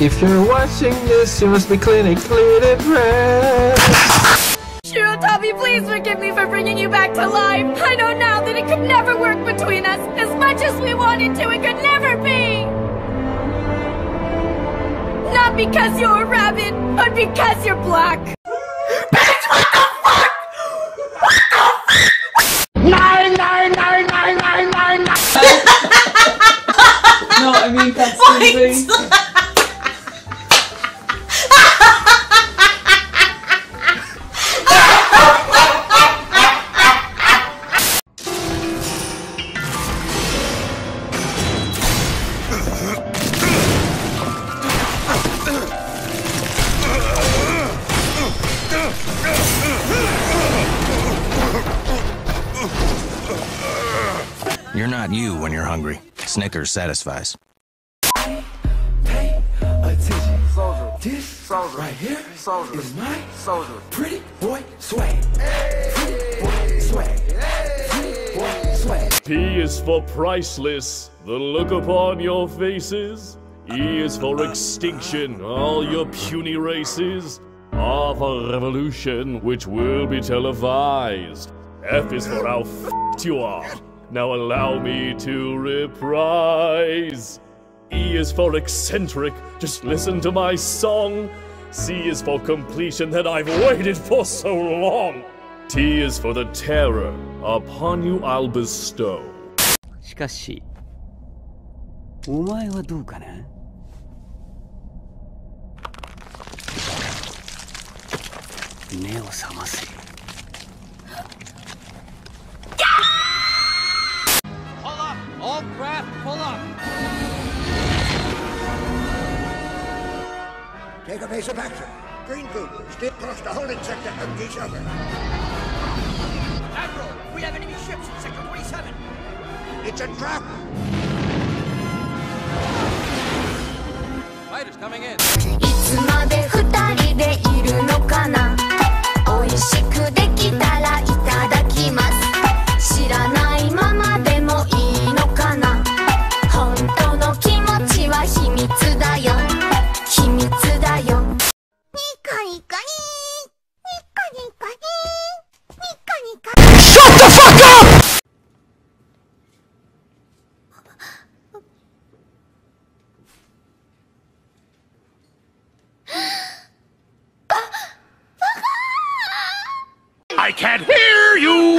If you're watching this, you must be clinically depressed. Shirotabi, please forgive me for bringing you back to life. I know now that it could never work between us. As much as we wanted to, it could never be. Not because you're a rabbit, but because you're black. You're not you when you're hungry. Snickers satisfies. Pay attention. Soldier. This Soldier. right here Soldier. is my Soldier. pretty boy swag. Pretty boy swag. Pretty boy swag. P is for priceless, the look upon your faces. E is for extinction, all your puny races. R for revolution, which will be televised. F is for how f***ed you are. Now allow me to reprise. E is for eccentric, just listen to my song. C is for completion that I've waited for so long. T is for the terror upon you I'll bestow. しかしお前はどうかな目を覚ませ Take a base of action. Green group, stay across the holding sector of each other. Admiral, we have enemy ships in Sector 27. It's a trap. Fighters coming in. いつまで二人でいるのかな美味しくできたらいただきます知らないままでもいいのかな本当の気持ちは秘密だよ I can't hear you!